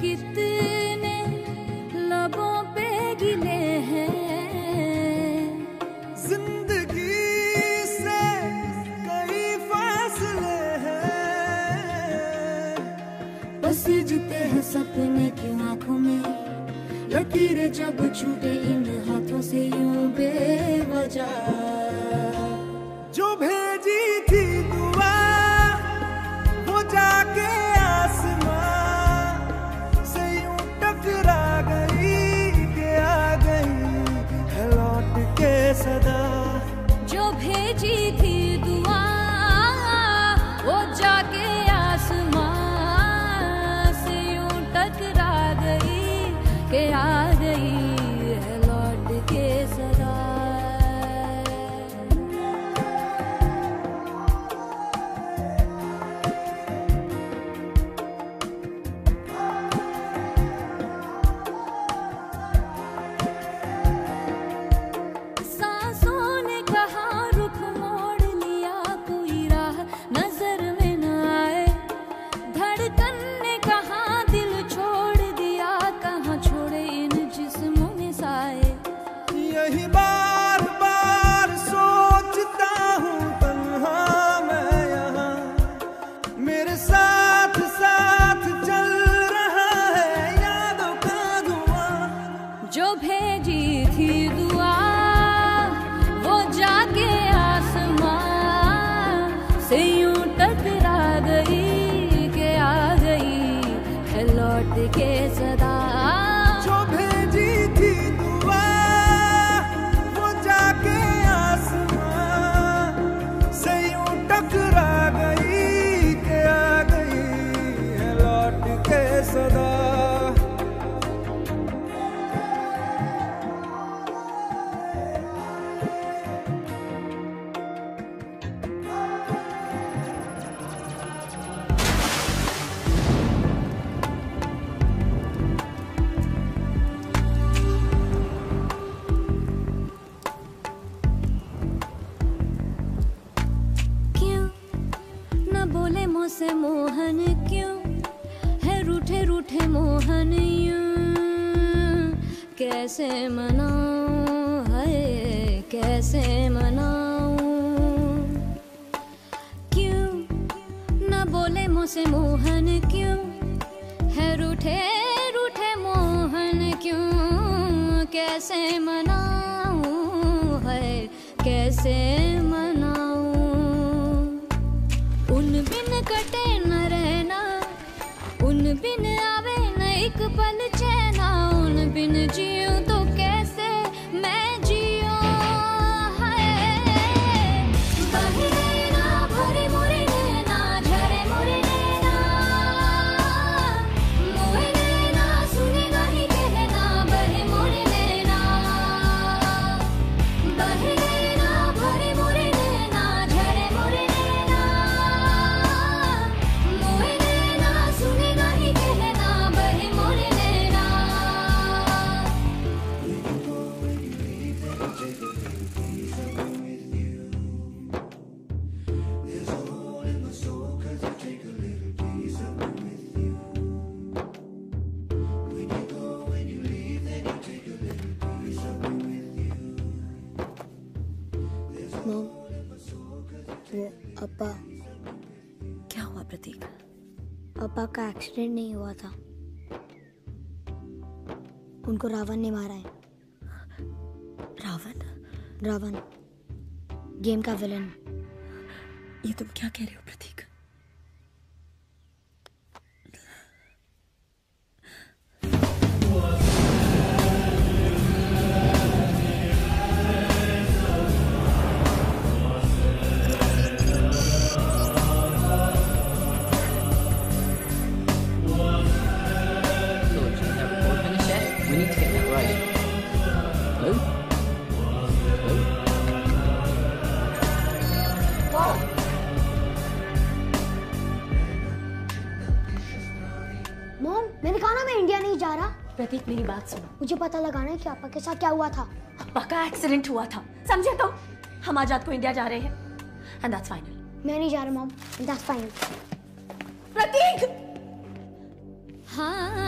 que te 给啊 कैसे मनाऊं? है कैसे मनाऊं? क्यों न बोले मुझसे मोहन क्यों? है रूठे रूठे मोहन क्यों? कैसे मनाऊं? है कैसे मनाऊं? उन बिन कटे न रहना, उन बिन आवे न एक पल चैना, उन बिन जीऊं पापा का एक्सीडेंट नहीं हुआ था। उनको रावण ने मारा है। रावण? रावण। गेम का विलन। ये तुम क्या कह रहे हो प्रति मुझे पता लगाना है कि आपा के साथ क्या हुआ था। आपा का एक्सीडेंट हुआ था। समझे तुम तो? हम आज़ाद को इंडिया जा रहे हैं। एंड दैट्स फाइनल मैं नहीं जा रहा मॉम दैट्स फाइनल प्रतीक! हाँ।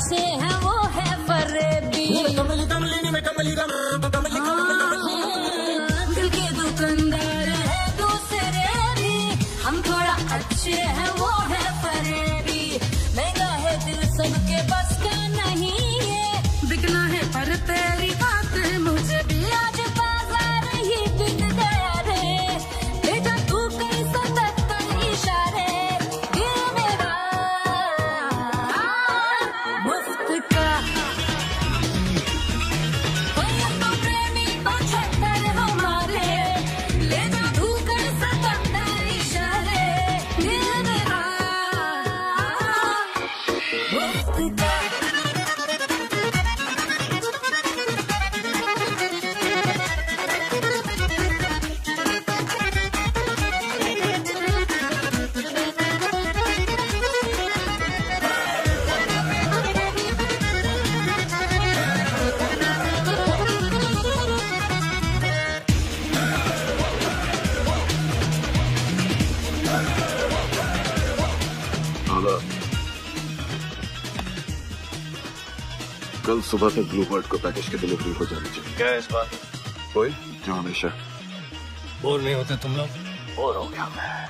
से है वो है फरेबी। सुबह से ब्लू बर्ड को पैकेज की डिलीवरी हो जानी चाहिए। क्या इस बात? कोई? जो हमेशा। बोर नहीं होते तुम लोग? बोर हो गया मैं।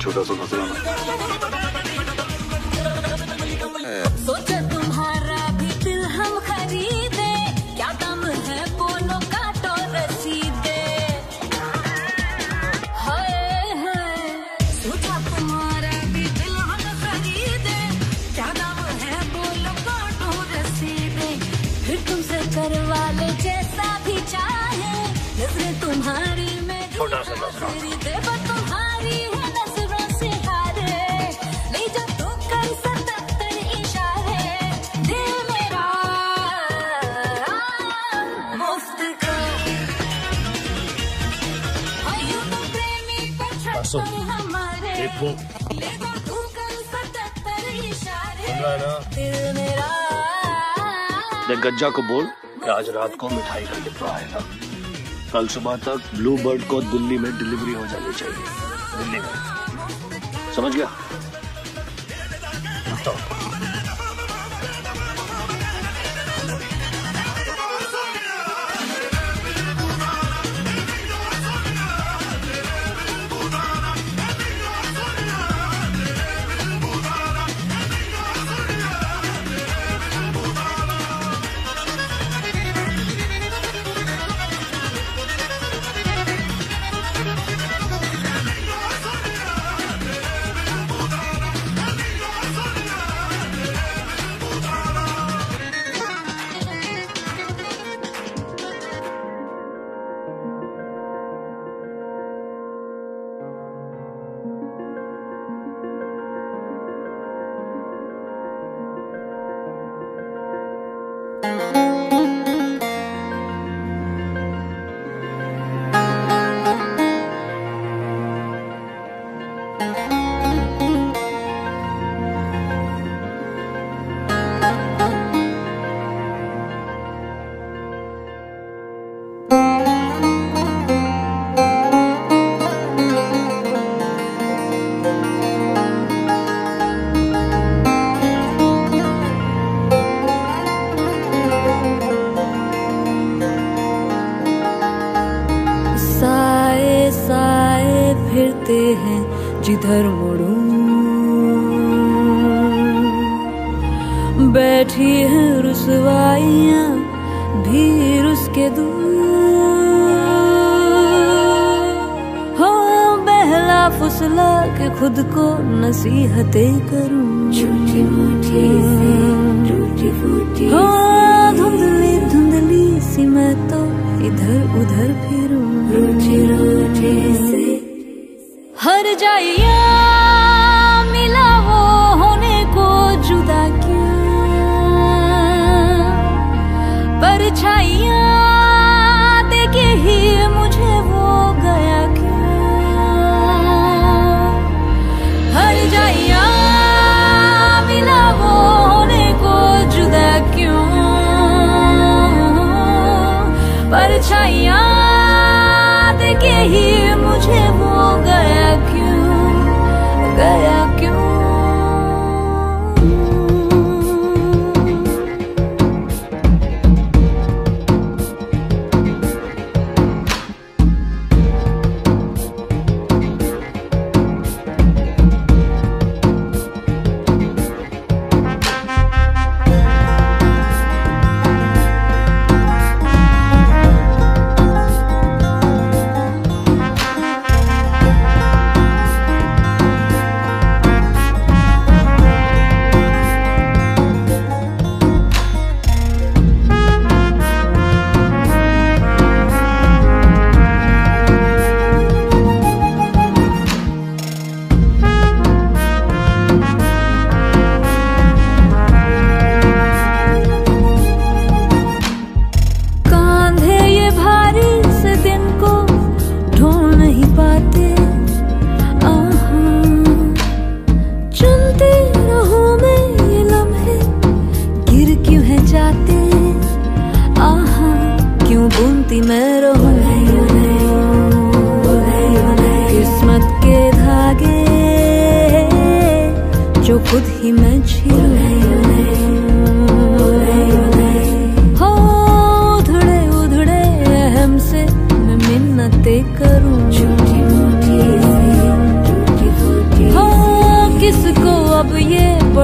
छोटा सा मसला। सोचा सो देखो। गज्जा को बोल कि आज रात को मिठाई का डिब्बा आएगा। कल सुबह तक ब्लू बर्ड को दिल्ली में डिलीवरी हो जानी चाहिए। दिल्ली में। समझ गया?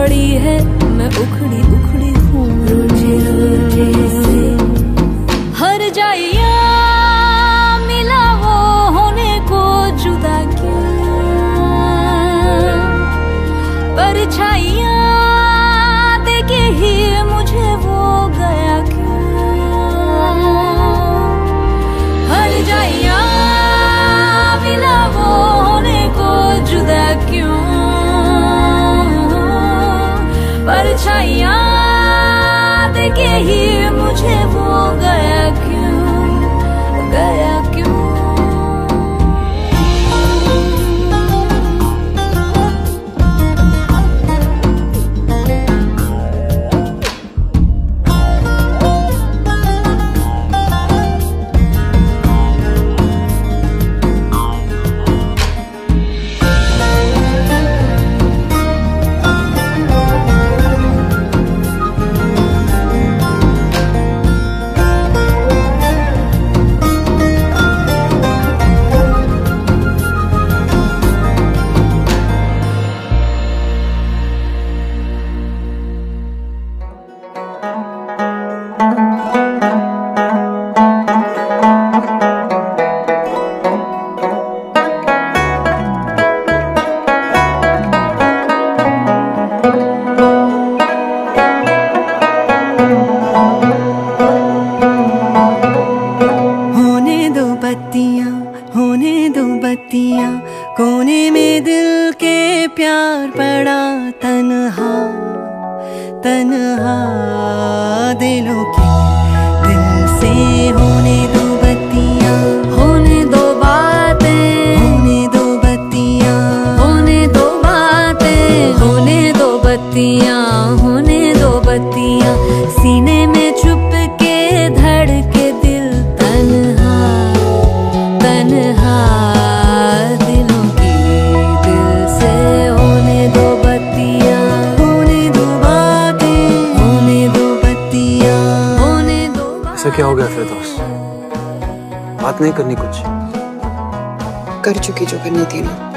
पड़ी है मैं उखड़ी उखड़ी बात नहीं करनी कुछ। कर चुकी जो करनी थी ना।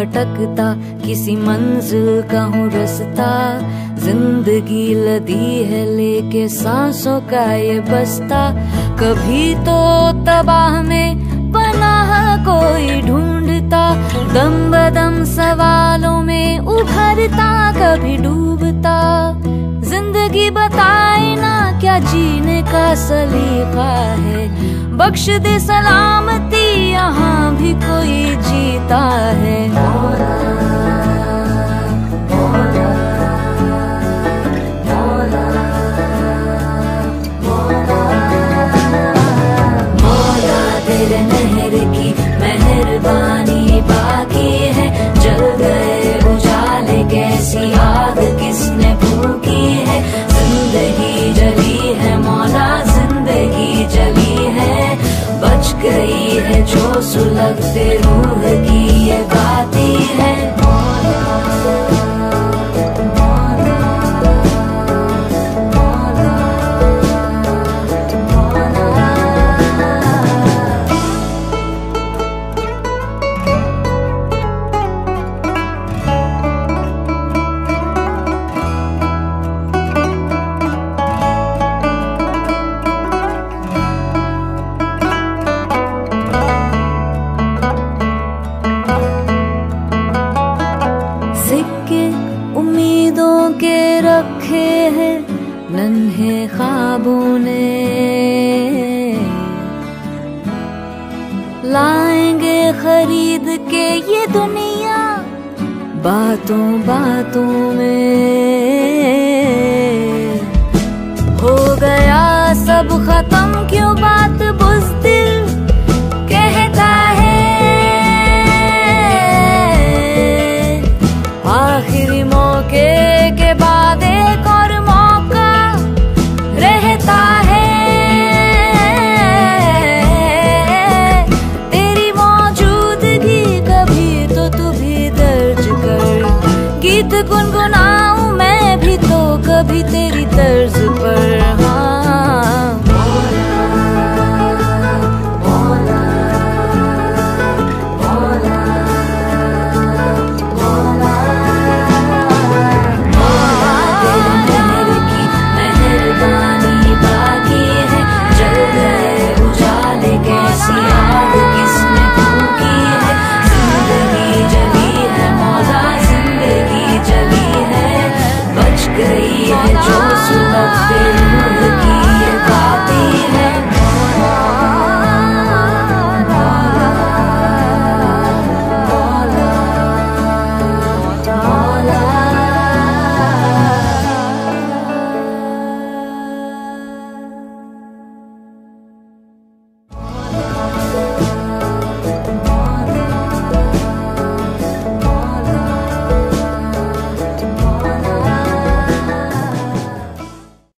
भटकता, किसी मंजिल का हूँ रसता। ज़िंदगी लदी है, लेके सांसों का ये बसता। कभी तो तबाह में पनाह कोई ढूंढता। दम बदम सवालों में उभरता, कभी डूबता। ज़िंदगी बताए ना, क्या जीने का सलीका है? बख्श दे सलामती, यहाँ भी कोई सुलगते रूह की ये गाती है।